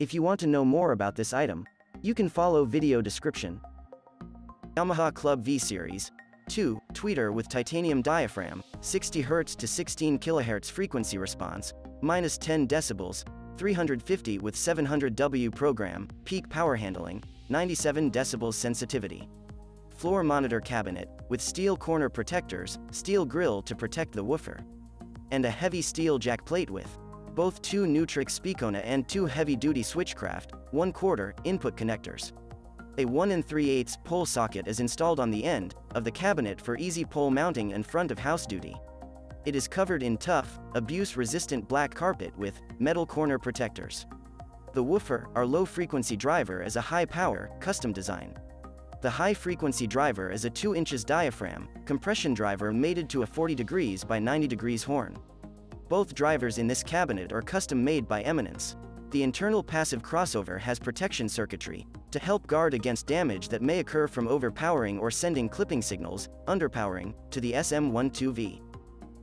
If you want to know more about this item, you can follow video description. Yamaha Club V Series 2 tweeter with titanium diaphragm, 60 Hz to 16 kHz frequency response, minus 10 decibels, 350 with 700 W program, peak power handling, 97 decibels sensitivity. Floor monitor cabinet, with steel corner protectors, steel grill to protect the woofer. And a heavy steel jack plate with both two Neutrik Speakon and two heavy-duty Switchcraft, 1 quarter, input connectors. A 1 and 3 8 pole socket is installed on the end of the cabinet for easy pole mounting and front of house duty. It is covered in tough, abuse-resistant black carpet with metal corner protectors. The woofer, our low-frequency driver is a high-power, custom design. The high-frequency driver is a 2 inches diaphragm, compression driver mated to a 40 degrees by 90 degrees horn. Both drivers in this cabinet are custom made by Eminence. The internal passive crossover has protection circuitry to help guard against damage that may occur from overpowering or sending clipping signals, underpowering, to the SM12V.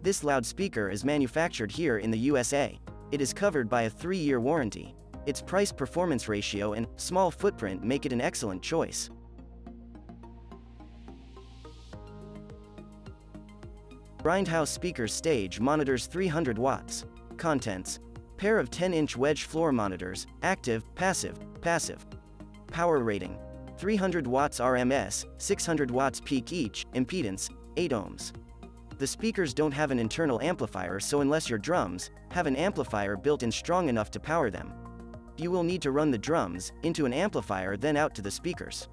This loudspeaker is manufactured here in the USA. It is covered by a 3-year warranty. Its price-performance ratio and small footprint make it an excellent choice. Grindhouse speakers stage monitors 300 watts. Contents. Pair of 10-inch wedge floor monitors, active, passive, passive. Power rating. 300 watts RMS, 600 watts peak each, impedance, 8 ohms. The speakers don't have an internal amplifier so unless your drums have an amplifier built in strong enough to power them. You will need to run the drums into an amplifier then out to the speakers.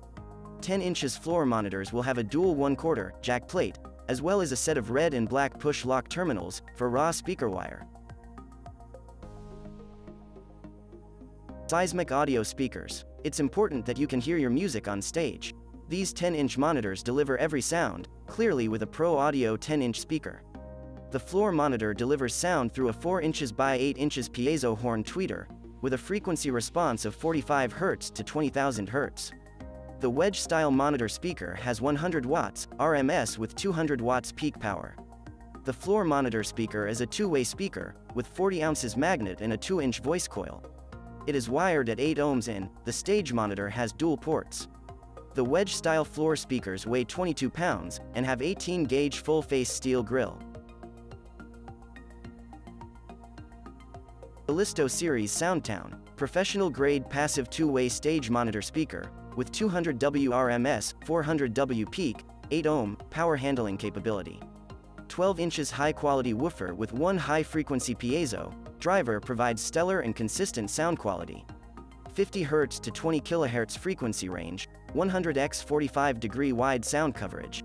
10 inches floor monitors will have a dual 1 quarter jack plate, as well as a set of red and black push-lock terminals for raw speaker wire. Seismic audio speakers. It's important that you can hear your music on stage. These 10-inch monitors deliver every sound, clearly with a Pro Audio 10-inch speaker. The floor monitor delivers sound through a 4 inches by 8 inches piezo horn tweeter, with a frequency response of 45 Hz to 20,000 Hz. The wedge-style monitor speaker has 100 watts, RMS with 200 watts peak power. The floor monitor speaker is a two-way speaker, with 40 ounces magnet and a 2-inch voice coil. It is wired at 8 ohms in, the stage monitor has dual ports. The wedge-style floor speakers weigh 22 pounds, and have 18-gauge full-face steel grille. Ballisto Series Soundtown, professional-grade passive two-way stage monitor speaker, with 200 WRMS, 400 W peak, 8 ohm, power handling capability. 12 inches high quality woofer with one high frequency piezo, driver provides stellar and consistent sound quality. 50 Hz to 20 kHz frequency range, 100x 45 degree wide sound coverage.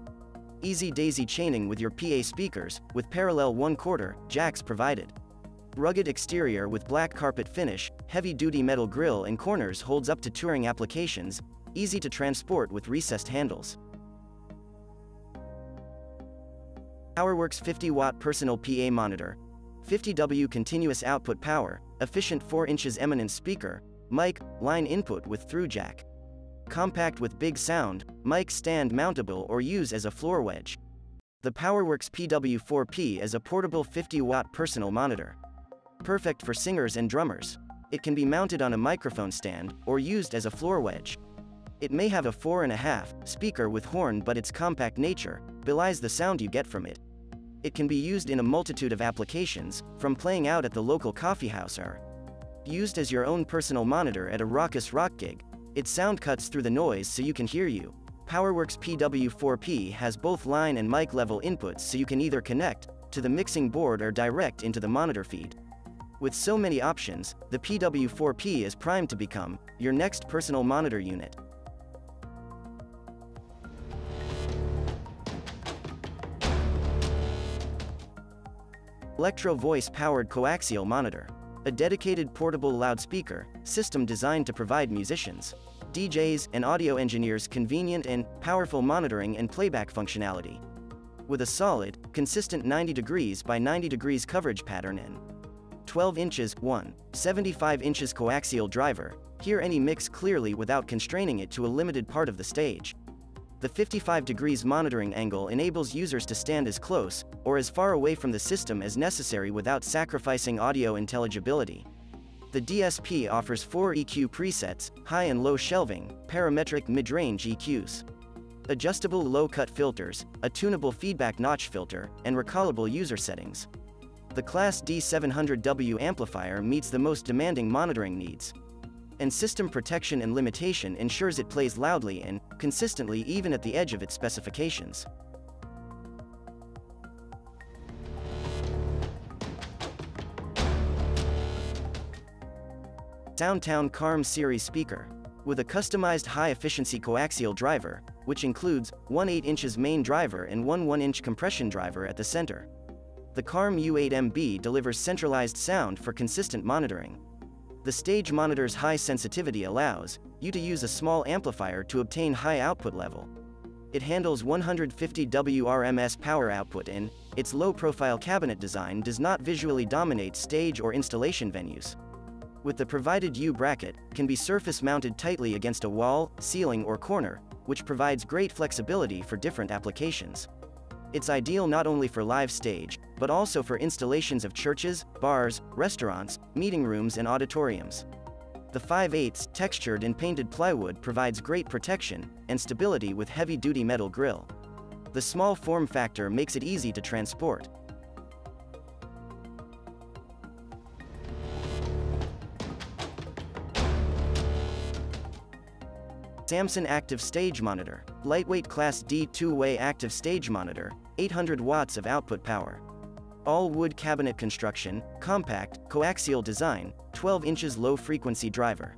Easy daisy chaining with your PA speakers, with parallel 1 quarter jacks provided. Rugged exterior with black carpet finish, heavy-duty metal grille and corners holds up to touring applications, easy to transport with recessed handles. PowerWerks 50-watt personal PA monitor, 50W continuous output power, efficient 4 inches eminence speaker, mic, line input with through jack. Compact with big sound, mic stand mountable or use as a floor wedge. The PowerWerks PW4P is a portable 50-watt personal monitor. Perfect for singers and drummers. It can be mounted on a microphone stand, or used as a floor wedge. It may have a 4.5 speaker with horn but its compact nature belies the sound you get from it. It can be used in a multitude of applications, from playing out at the local coffeehouse or used as your own personal monitor at a raucous rock gig. Its sound cuts through the noise so you can hear you. PowerWerks PW4P has both line and mic level inputs so you can either connect to the mixing board or direct into the monitor feed. With so many options, the PW4P is primed to become your next personal monitor unit. Electro Voice powered coaxial monitor. A dedicated portable loudspeaker system designed to provide musicians, DJs, and audio engineers convenient and powerful monitoring and playback functionality. With a solid, consistent 90 degrees by 90 degrees coverage pattern and 12 inches 1, 75 inches coaxial driver, hear any mix clearly without constraining it to a limited part of the stage. The 55 degrees monitoring angle enables users to stand as close, or as far away from the system as necessary without sacrificing audio intelligibility. The DSP offers four EQ presets, high and low shelving, parametric mid-range EQs. Adjustable low-cut filters, a tunable feedback notch filter, and recallable user settings. The Class D700W amplifier meets the most demanding monitoring needs. And system protection and limitation ensures it plays loudly and consistently even at the edge of its specifications. Soundtown Carm Series speaker. With a customized high-efficiency coaxial driver, which includes one 8 inches main driver and one 1-inch compression driver at the center. The Carm U8MB delivers centralized sound for consistent monitoring. The stage monitor's high sensitivity allows you to use a small amplifier to obtain high output level. It handles 150 WRMS power output and its low-profile cabinet design does not visually dominate stage or installation venues with the provided U-bracket, can be surface-mounted tightly against a wall, ceiling or corner, which provides great flexibility for different applications. It's ideal not only for live stage, but also for installations of churches, bars, restaurants, meeting rooms and auditoriums. The 5 8 textured and painted plywood provides great protection and stability with heavy-duty metal grille. The small form factor makes it easy to transport, Samson Active Stage Monitor, lightweight Class D two-way active stage monitor, 800 watts of output power. All wood cabinet construction, compact, coaxial design, 12 inches low frequency driver.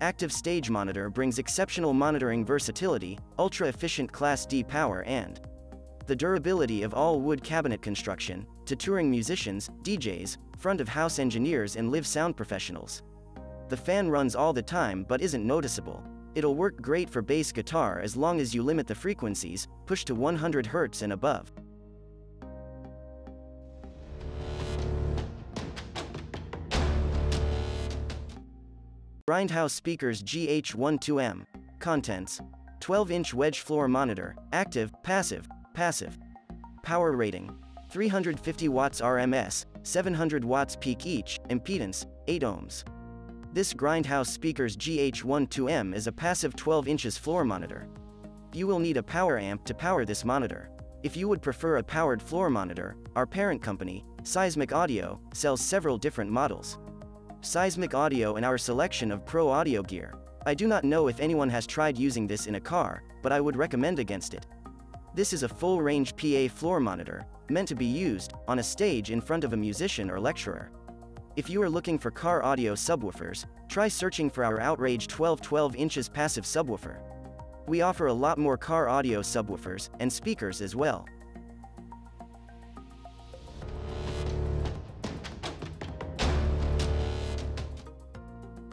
Active Stage Monitor brings exceptional monitoring versatility, ultra-efficient Class D power and the durability of all wood cabinet construction, to touring musicians, DJs, front-of-house engineers and live sound professionals. The fan runs all the time but isn't noticeable. It'll work great for bass guitar as long as you limit the frequencies, push to 100 Hz and above. Grindhouse Speakers GH12M. Contents 12-inch wedge floor monitor, active, passive, passive. Power rating 350 watts RMS, 700 watts peak each, impedance 8 ohms. This Grindhouse Speakers GH12M is a passive 12 inches floor monitor. You will need a power amp to power this monitor. If you would prefer a powered floor monitor, our parent company, Seismic Audio, sells several different models. Seismic Audio and our selection of pro audio gear. I do not know if anyone has tried using this in a car, but I would recommend against it. This is a full-range PA floor monitor, meant to be used on a stage in front of a musician or lecturer. If you are looking for car audio subwoofers, try searching for our Outrage 12 12 inches passive subwoofer. We offer a lot more car audio subwoofers and speakers as well.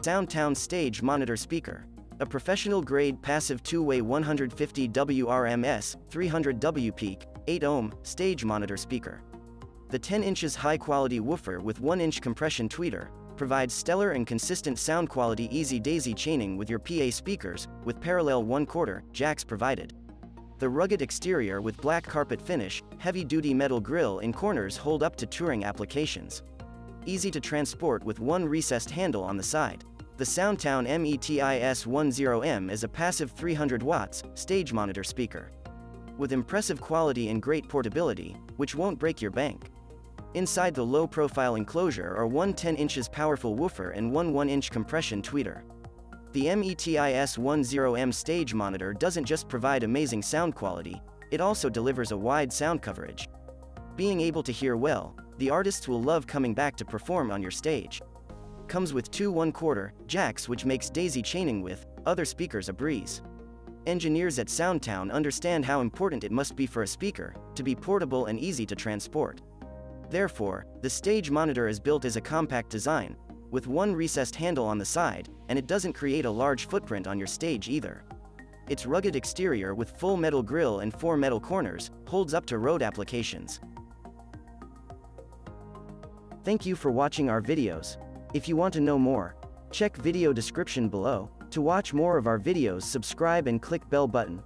Soundtown Stage Monitor Speaker. A professional-grade passive two-way 150 WRMS, 300W peak, 8 ohm, stage monitor speaker. The 10 inches high-quality woofer with 1-inch compression tweeter provides stellar and consistent sound quality easy daisy chaining with your PA speakers, with parallel 1 quarter jacks provided. The rugged exterior with black carpet finish, heavy-duty metal grille in corners hold up to touring applications. Easy to transport with one recessed handle on the side. The Soundtown METIS10M is a passive 300 watts, stage monitor speaker. With impressive quality and great portability, which won't break your bank. Inside the low-profile enclosure are one 10 inches powerful woofer and one 1-inch compression tweeter. The METIS10M stage monitor doesn't just provide amazing sound quality, it also delivers a wide sound coverage. Being able to hear well, the artists will love coming back to perform on your stage. Comes with two 1 quarter jacks which makes daisy chaining with other speakers a breeze. Engineers at Soundtown understand how important it must be for a speaker to be portable and easy to transport. Therefore, the stage monitor is built as a compact design, with one recessed handle on the side, and it doesn't create a large footprint on your stage either. Its rugged exterior with full metal grille and four metal corners holds up to road applications. Thank you for watching our videos. If you want to know more, check video description below. To watch more of our videos subscribe and click bell button.